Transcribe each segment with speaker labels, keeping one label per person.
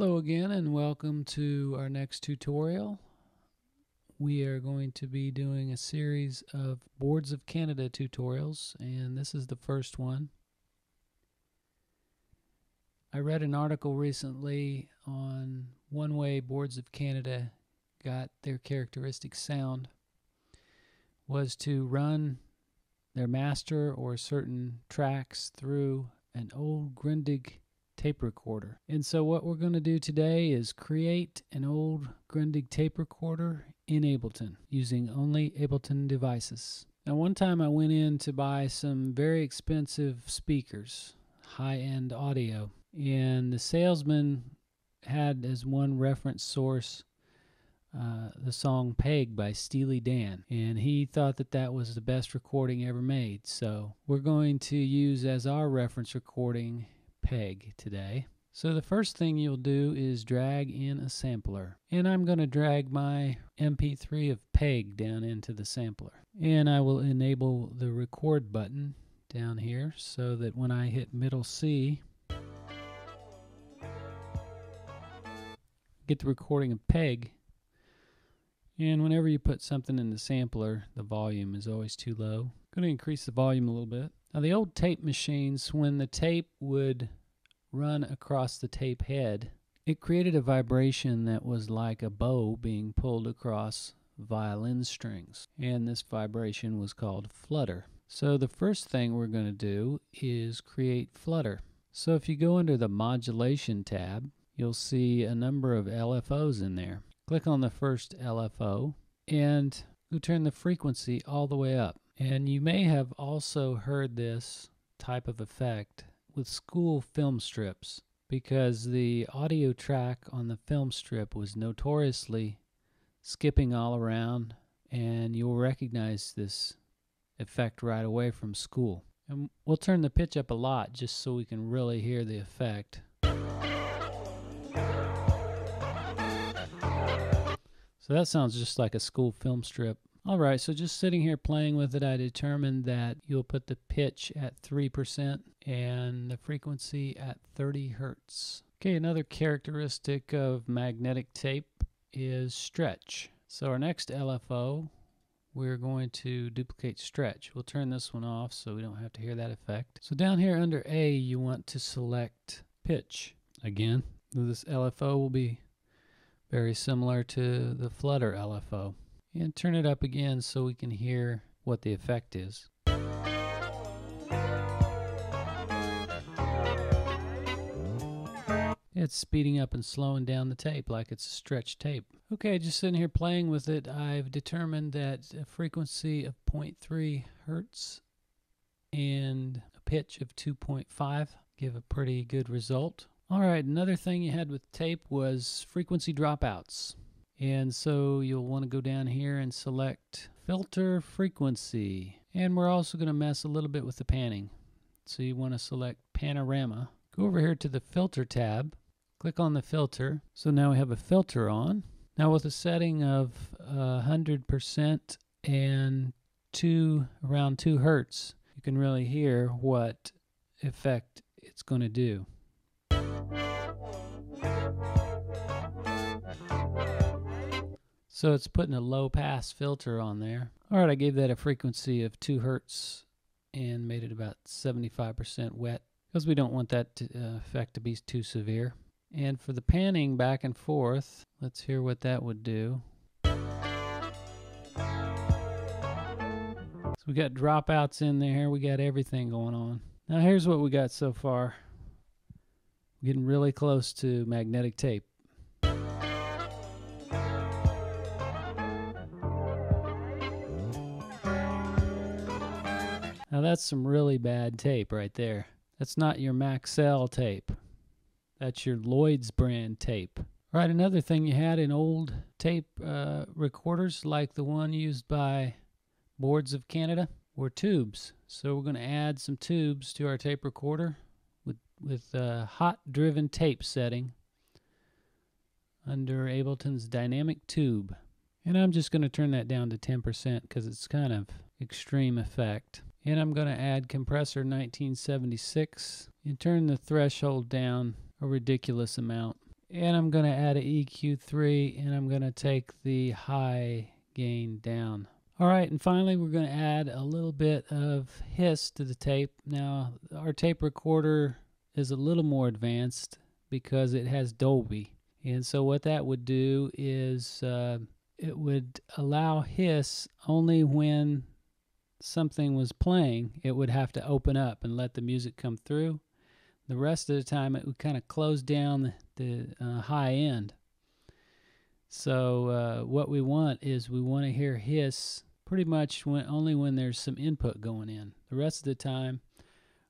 Speaker 1: Hello again and welcome to our next tutorial. We are going to be doing a series of Boards of Canada tutorials and this is the first one. I read an article recently on one way Boards of Canada got their characteristic sound was to run their master or certain tracks through an old Grundig tape recorder. And so what we're going to do today is create an old Grundig tape recorder in Ableton using only Ableton devices. Now one time I went in to buy some very expensive speakers, high-end audio, and the salesman had as one reference source uh, the song Peg by Steely Dan, and he thought that that was the best recording ever made. So we're going to use as our reference recording peg today. So the first thing you'll do is drag in a sampler. And I'm going to drag my MP3 of peg down into the sampler. And I will enable the record button down here so that when I hit middle C, get the recording of peg. And whenever you put something in the sampler, the volume is always too low. I'm going to increase the volume a little bit. Now the old tape machines, when the tape would run across the tape head, it created a vibration that was like a bow being pulled across violin strings. And this vibration was called flutter. So the first thing we're going to do is create flutter. So if you go under the modulation tab, you'll see a number of LFOs in there. Click on the first LFO and you turn the frequency all the way up. And you may have also heard this type of effect with school film strips because the audio track on the film strip was notoriously skipping all around and you'll recognize this effect right away from school. And we'll turn the pitch up a lot just so we can really hear the effect. So that sounds just like a school film strip. Alright, so just sitting here playing with it, I determined that you'll put the pitch at 3% and the frequency at 30 hertz. Okay, another characteristic of magnetic tape is stretch. So our next LFO, we're going to duplicate stretch. We'll turn this one off so we don't have to hear that effect. So down here under A, you want to select pitch. Again, this LFO will be very similar to the flutter LFO and turn it up again so we can hear what the effect is. It's speeding up and slowing down the tape like it's a stretched tape. Okay, just sitting here playing with it, I've determined that a frequency of 0.3 hertz and a pitch of 2.5 give a pretty good result. Alright, another thing you had with tape was frequency dropouts. And so you'll want to go down here and select filter frequency. And we're also going to mess a little bit with the panning. So you want to select panorama. Go over here to the filter tab. Click on the filter. So now we have a filter on. Now with a setting of uh, 100% and two around 2 hertz, you can really hear what effect it's going to do. So it's putting a low pass filter on there. All right, I gave that a frequency of 2 hertz and made it about 75% wet because we don't want that to, uh, effect to be too severe. And for the panning back and forth, let's hear what that would do. So we got dropouts in there, we got everything going on. Now here's what we got so far. We're getting really close to magnetic tape. Now that's some really bad tape right there. That's not your Maxell tape. That's your Lloyd's brand tape. All right, another thing you had in old tape uh, recorders like the one used by Boards of Canada were tubes. So we're going to add some tubes to our tape recorder with, with a hot driven tape setting under Ableton's dynamic tube. And I'm just going to turn that down to 10% because it's kind of extreme effect. And I'm going to add compressor 1976 and turn the threshold down a ridiculous amount. And I'm going to add an EQ3 and I'm going to take the high gain down. All right, and finally we're going to add a little bit of hiss to the tape. Now, our tape recorder is a little more advanced because it has Dolby. And so what that would do is uh, it would allow hiss only when something was playing. It would have to open up and let the music come through. The rest of the time it would kind of close down the, the uh, high end. So uh, what we want is we want to hear hiss pretty much when only when there's some input going in. The rest of the time,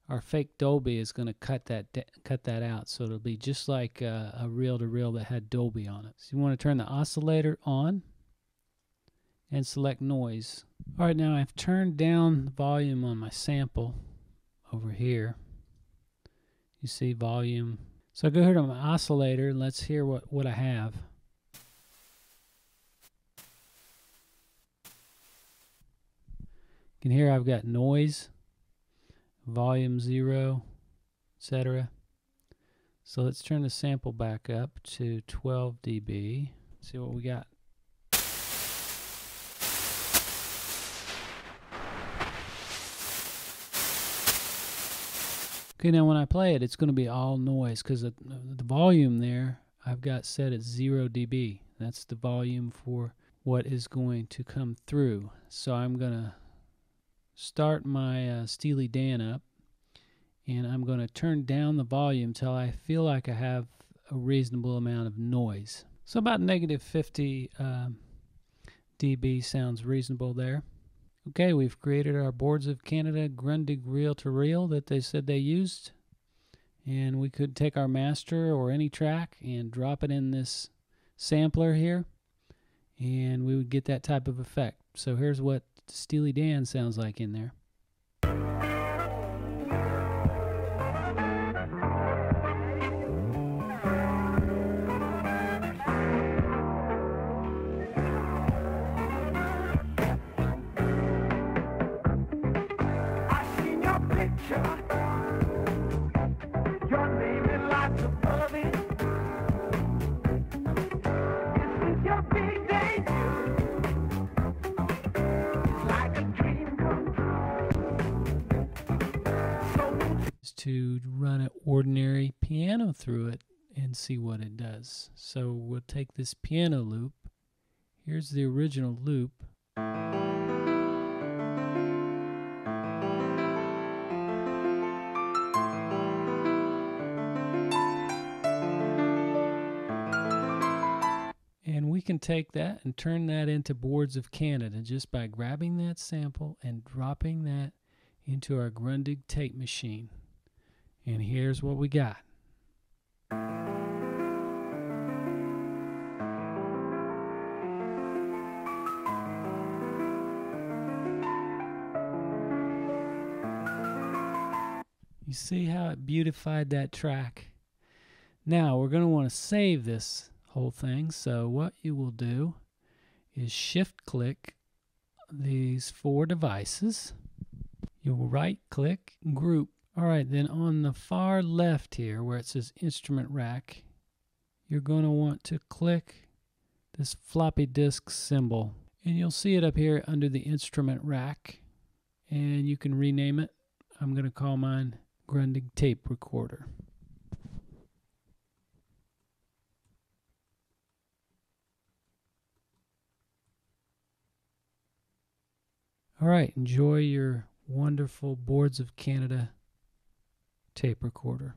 Speaker 1: our fake Dolby is going to cut that cut that out, so it'll be just like uh, a reel-to-reel that had Dolby on it. So you want to turn the oscillator on and select noise. All right, now I've turned down the volume on my sample over here. You see volume. So I go here to my oscillator and let's hear what, what I have. You can hear I've got noise, volume zero, etc. So let's turn the sample back up to 12 dB. See what we got. Okay, now when I play it, it's going to be all noise because the, the volume there I've got set at 0 dB. That's the volume for what is going to come through. So I'm going to start my uh, Steely Dan up and I'm going to turn down the volume till I feel like I have a reasonable amount of noise. So about negative 50 um, dB sounds reasonable there. Okay, we've created our Boards of Canada Grundig reel-to-reel that they said they used. And we could take our master or any track and drop it in this sampler here. And we would get that type of effect. So here's what Steely Dan sounds like in there. To run an ordinary piano through it and see what it does. So we'll take this piano loop. Here's the original loop. And we can take that and turn that into Boards of Canada just by grabbing that sample and dropping that into our Grundig tape machine. And here's what we got. You see how it beautified that track? Now we're going to want to save this whole thing. So what you will do is shift click these four devices. You'll right click group all right, then on the far left here where it says instrument rack, you're going to want to click this floppy disk symbol. And you'll see it up here under the instrument rack. And you can rename it. I'm going to call mine Grundig Tape Recorder. All right, enjoy your wonderful Boards of Canada tape recorder.